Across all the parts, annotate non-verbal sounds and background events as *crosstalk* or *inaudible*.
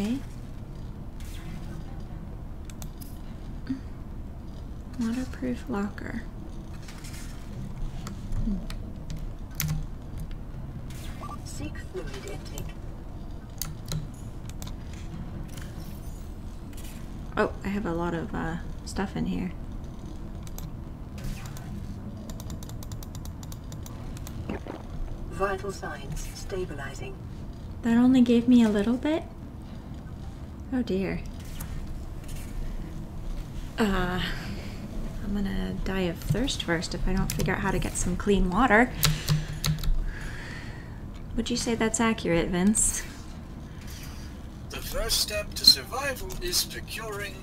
Okay. Waterproof locker. Seek fluid intake. Oh, I have a lot of uh, stuff in here. Vital signs stabilizing. That only gave me a little bit? Oh dear. Uh, I'm gonna die of thirst first if I don't figure out how to get some clean water. Would you say that's accurate, Vince? The first step to survival is procuring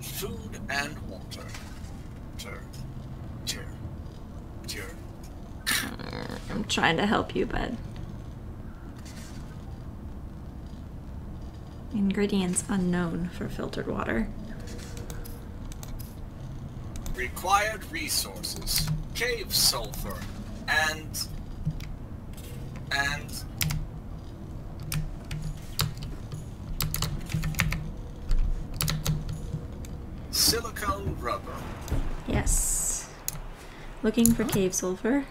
food and water. Tur. Tur. Tur. I'm trying to help you, bud. Ingredients unknown for filtered water. Required resources. Cave sulfur. And... And... Silicone rubber. Yes. Looking for cave sulfur.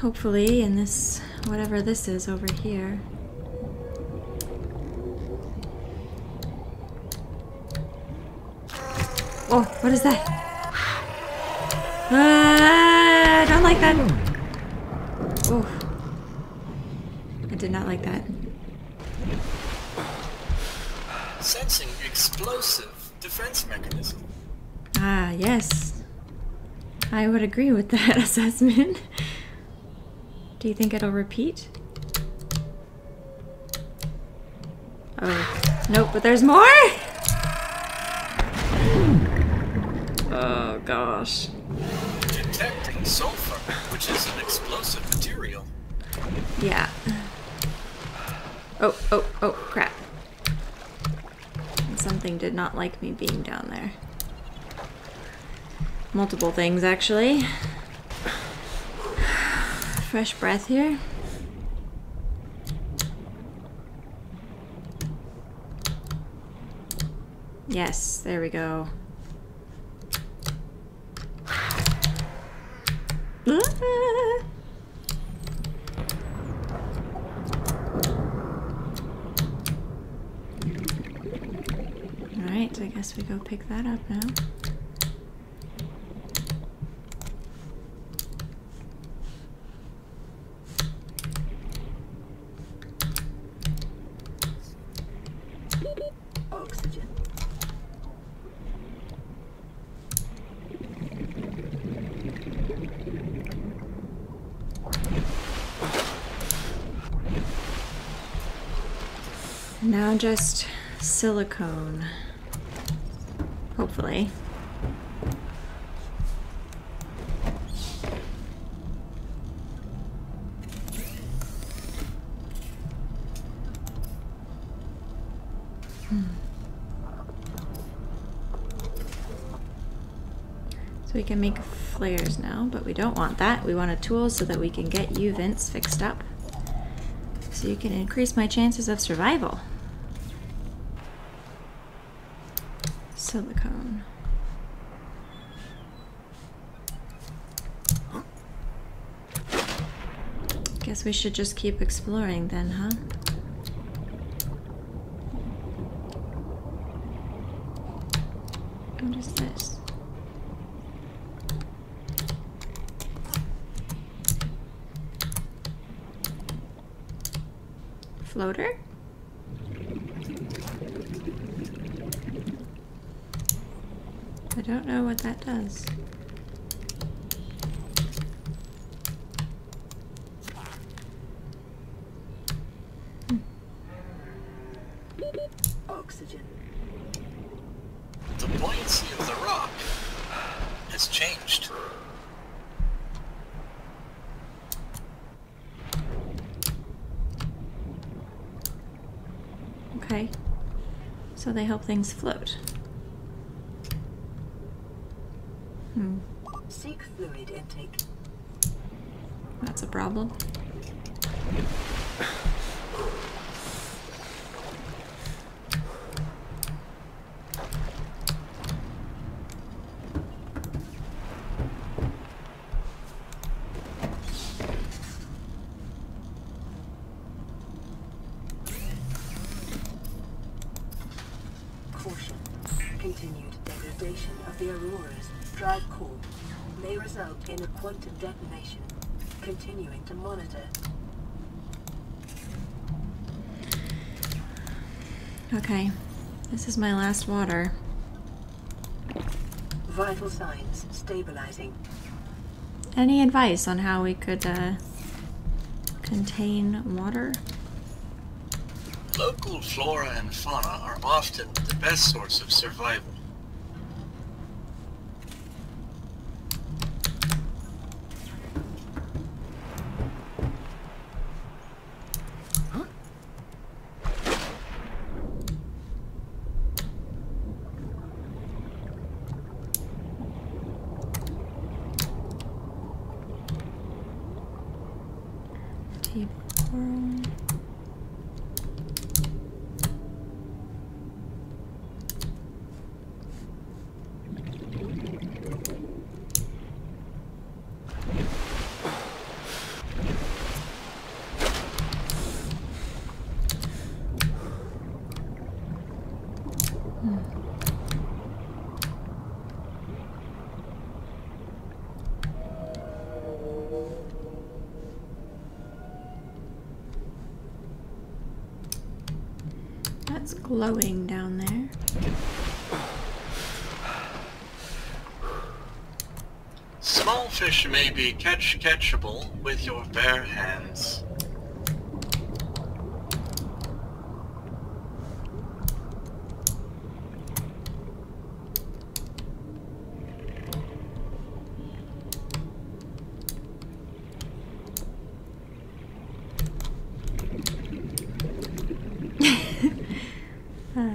Hopefully, in this, whatever this is over here. Oh, what is that? Ah, I don't like that. Oh. I did not like that. Sensing explosive defense mechanism. Ah, yes. I would agree with that *laughs* assessment. Do you think it'll repeat? Oh, nope, but there's more? Gosh. Detecting sulfur, which is an explosive material. Yeah. Oh, oh, oh, crap. Something did not like me being down there. Multiple things, actually. Fresh breath here. Yes, there we go. Alright, I guess we go pick that up now. Now just silicone. Hopefully. Hmm. So we can make flares now, but we don't want that. We want a tool so that we can get you, Vince, fixed up. So you can increase my chances of survival. Silicone. Guess we should just keep exploring then, huh? What is this? Floater? I don't know what that does. Hmm. Oxygen. The buoyancy of the rock has changed. Okay. So they help things float. Hmm, Seek fluid intake. that's a problem. Result in a quantum detonation. Continuing to monitor. Okay, this is my last water. Vital signs stabilizing. Any advice on how we could uh, contain water? Local flora and fauna are often the best source of survival. 24 glowing down there. Small fish may be catch catchable with your bare hands. Uh,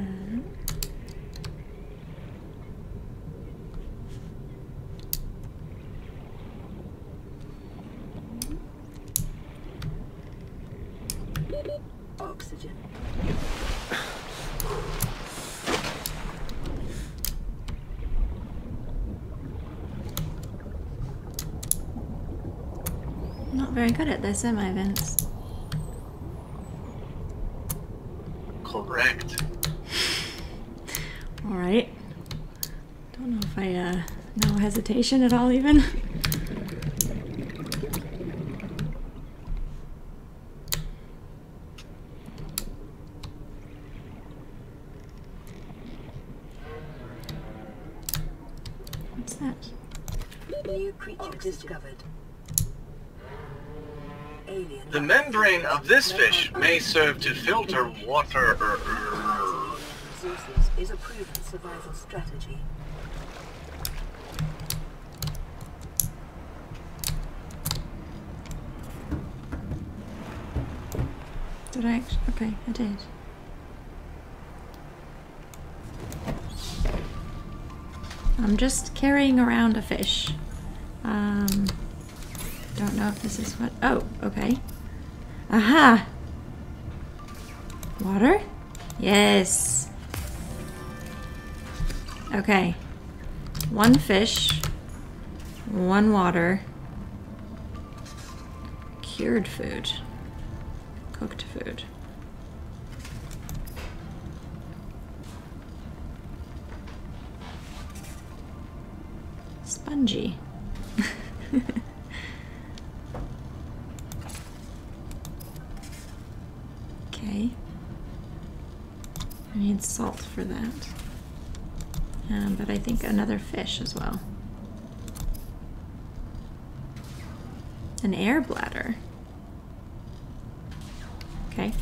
Oxygen. not very good at this, am I, Vince? Correct. *laughs* All right. Don't know if I uh, no hesitation at all, even. What's that? New creature discovered. The of this fish may serve to filter water. Resources is a proven survival strategy. Did I actually? Okay, I did. I'm just carrying around a fish. Um, don't know if this is what. Oh, okay. Aha! Water? Yes. Okay. One fish, one water, cured food, cooked food. Spongy. okay. I need salt for that. Um, but I think another fish as well. An air bladder. Okay.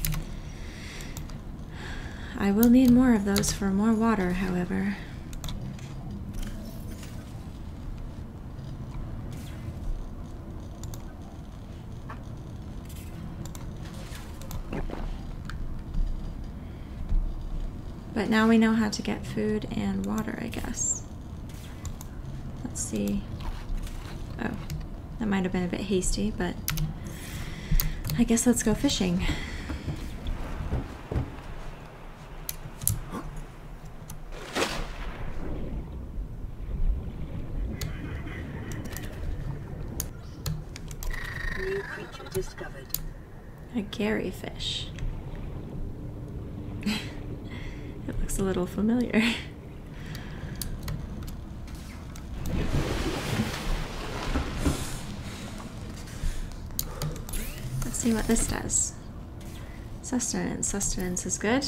I will need more of those for more water, however. But now we know how to get food and water, I guess. Let's see. Oh, that might have been a bit hasty, but I guess let's go fishing. New creature discovered. A Garryfish. a little familiar. Let's see what this does. Sustenance. Sustenance is good.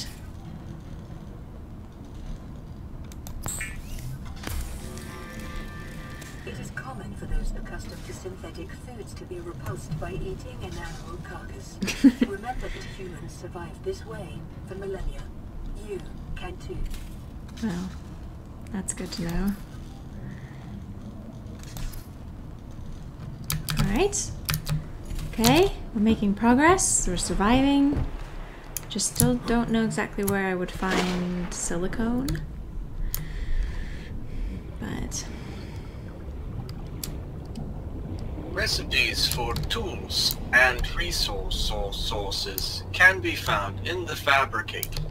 It is common for those accustomed to synthetic foods to be repulsed by eating animal carcass. *laughs* Remember that humans survived this way for millennia. Too. Well, that's good to know. Alright. Okay, we're making progress. We're surviving. Just still don't know exactly where I would find silicone. But Recipes for tools and resource sources can be found in the fabricator.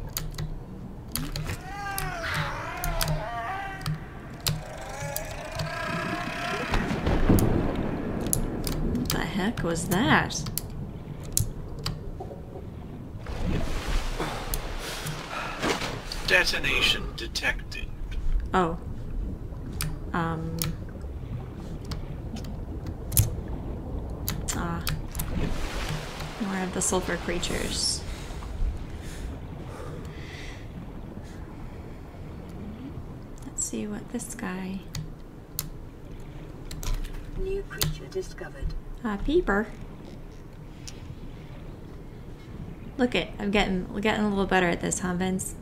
what the heck was that? Detonation detected. Oh. Um. Ah. More of the sulfur creatures. Let's see what this guy. New creature discovered. Ah, peeper. Look it, I'm getting getting a little better at this, huh, Vince?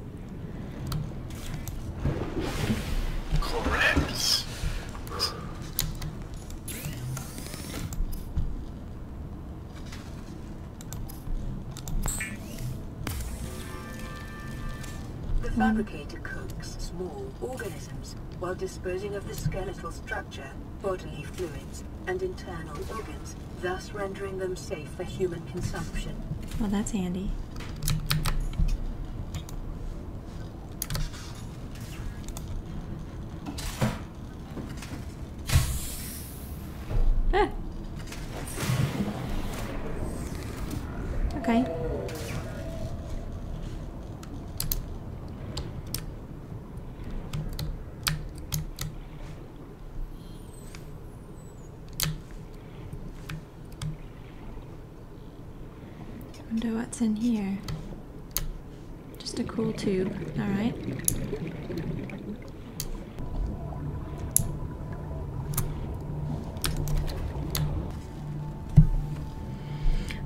Disposing of the skeletal structure, bodily fluids, and internal organs, thus rendering them safe for human consumption. Well, that's handy. Ah. Okay. What's in here. Just a cool tube. Alright.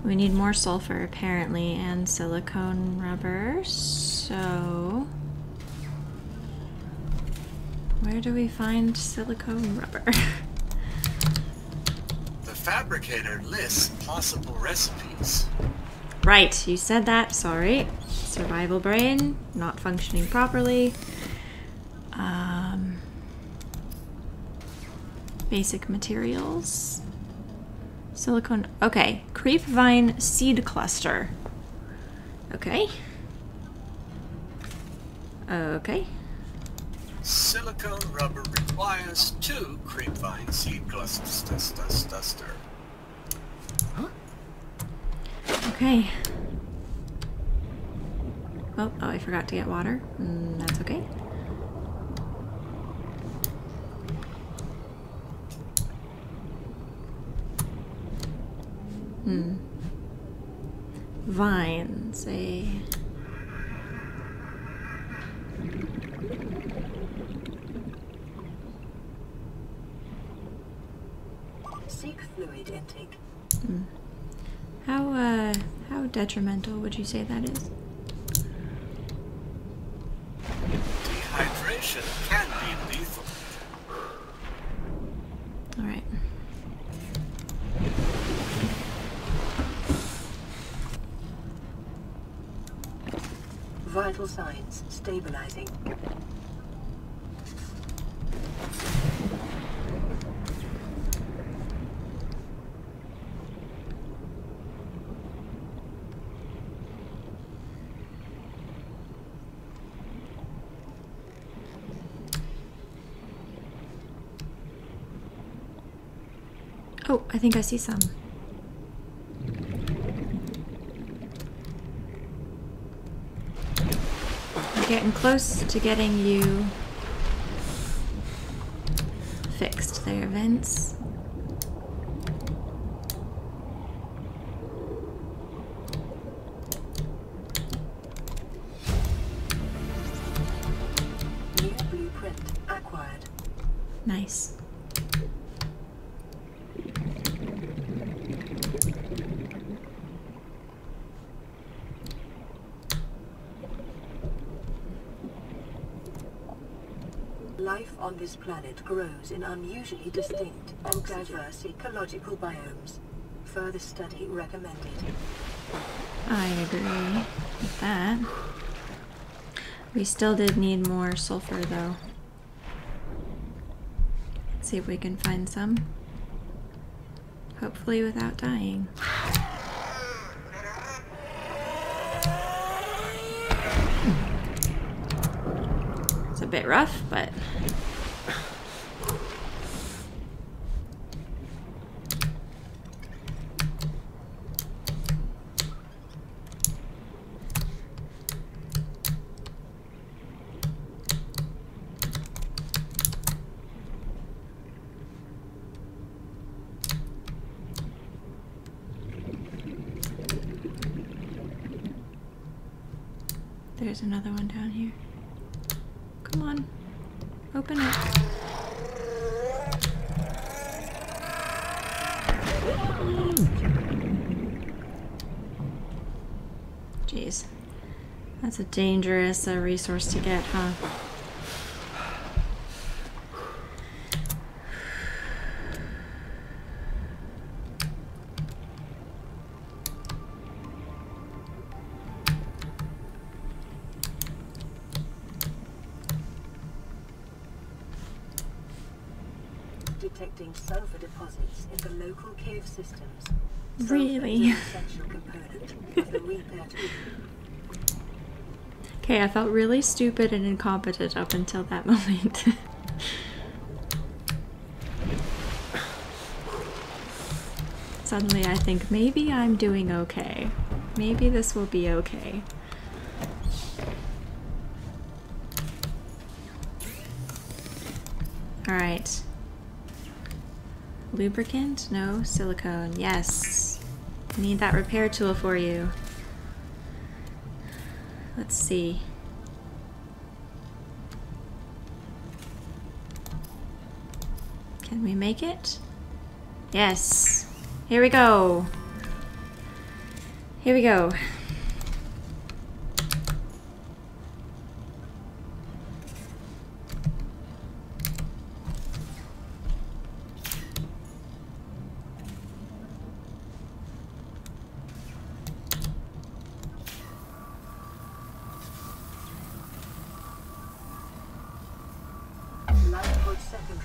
We need more sulfur apparently and silicone rubber. So where do we find silicone rubber? *laughs* The fabricator lists possible recipes. Right, you said that. Sorry. Survival brain not functioning properly. Um, basic materials. Silicone. Okay. Creepvine seed cluster. Okay. Okay. Silicone rubber requires two creepvine seed clusters. Dust, dust, duster. Okay. Oh, oh, I forgot to get water. Mm, that's okay. Hmm. Vines, eh? Seek fluid intake. How, uh, how detrimental would you say that is? Dehydration can be lethal. Alright. Vital signs stabilizing. Oh, I think I see some. We're getting close to getting you fixed there, Vince. Planet grows in unusually distinct and diverse ecological biomes. Further study recommended. I agree with that. We still did need more sulfur though. Let's see if we can find some. Hopefully without dying. It's a bit rough, but there's another one down here. Come on. Open it. Jeez. That's a dangerous uh, resource to get, huh? Tool. *laughs* Okay, I felt really stupid and incompetent up until that *laughs* moment. Suddenly I think maybe I'm doing okay. Maybe this will be okay. Alright. Lubricant? No. Silicone. Yes. Need that repair tool for you. Let's see. Can we make it? Yes. Here we go. Here we go.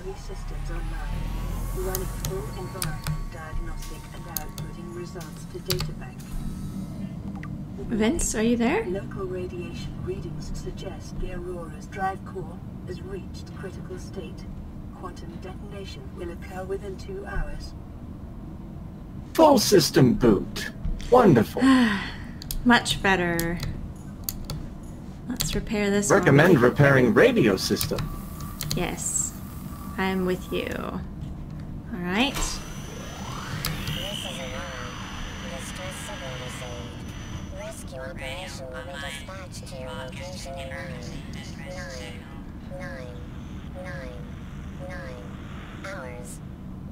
Secondary systems online. Running full environment diagnostic and outputting results to databank. Vince, are you there? Local radiation readings suggest the Aurora's drive core has reached critical state. Quantum detonation will occur within two hours. Full system boot. Wonderful. *sighs* Much better. Let's repair this one. Recommend repairing radio system. Yes. I'm with you. Alright. Rescue operation will be dispatched to your location in nine, nine, nine, nine hours.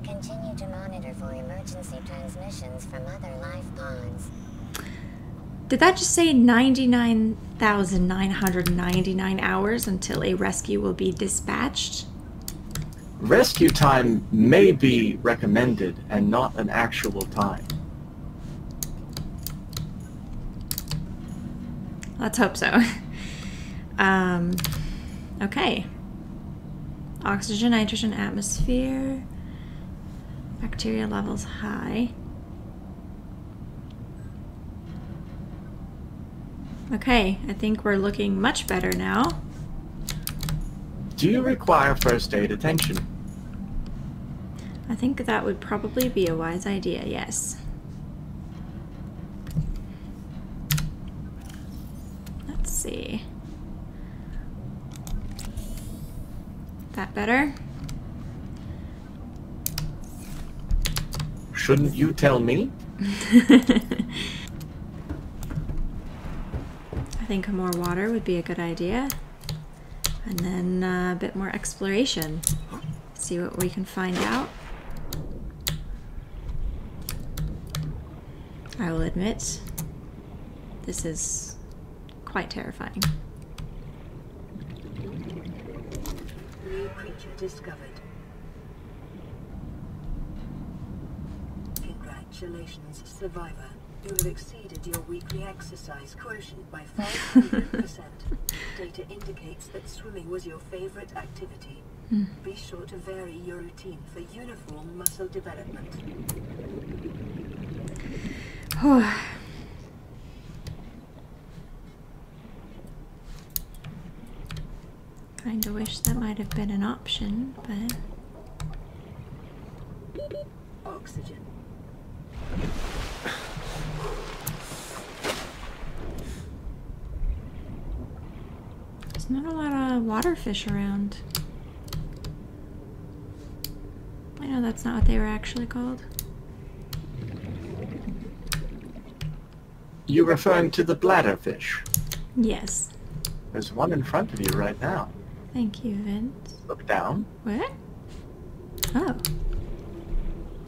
Continue to monitor for emergency transmissions from other life pods. Did that just say 99,999 hours until a rescue will be dispatched? Rescue time may be recommended and not an actual time. Let's hope so. um, okay. Oxygen, nitrogen, atmosphere. Bacteria levels high. Okay, I think we're looking much better now. Do you require first aid attention? I think that would probably be a wise idea, yes. Let's see. That better? Shouldn't you tell me? *laughs* I think more water would be a good idea. And then uh, a bit more exploration. see what we can find out. I will admit, this is quite terrifying. New creature discovered. Congratulations, survivor. You have exceeded your weekly exercise quotient by 500%. *laughs* Data indicates that swimming was your favorite activity. Hmm. Be sure to vary your routine for uniform muscle development. *sighs* Kinda wish that might have been an option, but Oxygen. there's not a lot of water fish around. I know that's not what they were actually called. You referring to the bladderfish? Yes. There's one in front of you right now. Thank you, Vince. Look down. What? Oh.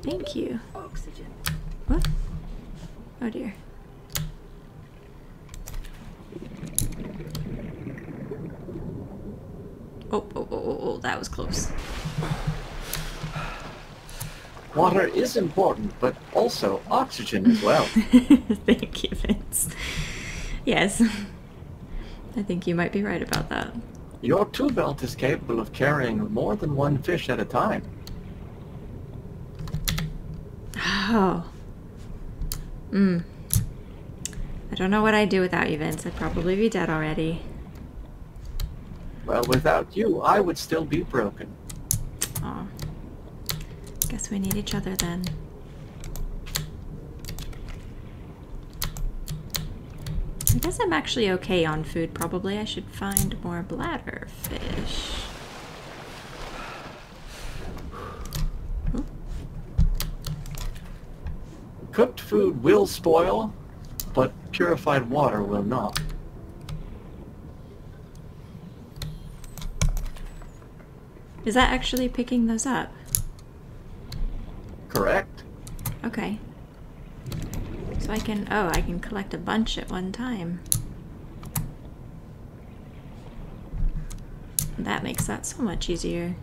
Thank you. Oxygen. What? Oh dear. Oh, oh, oh, oh, oh, that was close. Water is important, but also oxygen as well. *laughs* Thank you, Vince. Yes. I think you might be right about that. Your tool belt is capable of carrying more than one fish at a time. Oh. Hmm. I don't know what I'd do without you, Vince. I'd probably be dead already. Well, without you, I would still be broken. Oh. Guess we need each other then. I guess I'm actually okay on food, probably. I should find more bladder fish. Ooh, Cooked food will spoil, but purified water will not. Is that actually picking those up? Correct? Okay. So I can, oh, I can collect a bunch at one time. That makes that so much easier.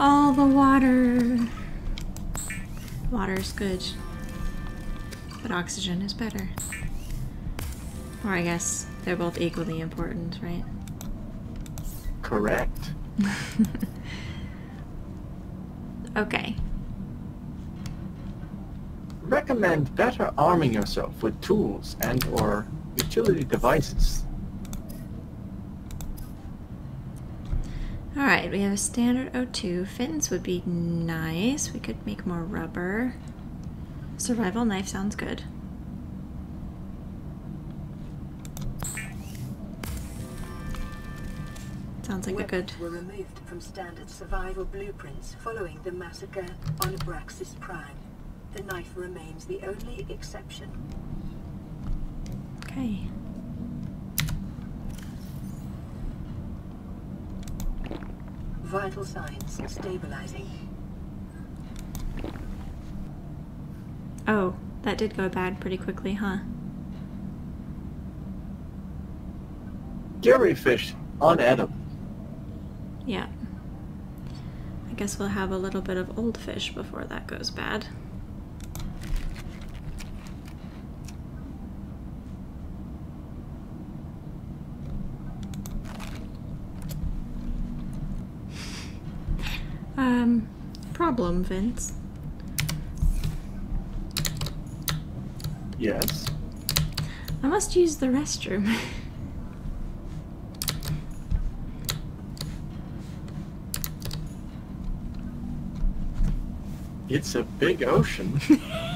All the water. Water's good. But oxygen is better. Or I guess they're both equally important, right? Correct. *laughs* Okay. Recommend better arming yourself with tools and or utility devices. Alright, we have a standard O2. Fins would be nice. We could make more rubber. Survival knife sounds good. Sounds like a good. Were removed from standard survival blueprints following the massacre on Abraxas Prime. The knife remains the only exception. Okay. Vital signs stabilizing. Oh, that did go bad pretty quickly, huh? Garryfish unedible. Yeah. I guess we'll have a little bit of old fish before that goes bad. Um, problem, Vince. Yes. I must use the restroom. *laughs* It's a big ocean. *laughs*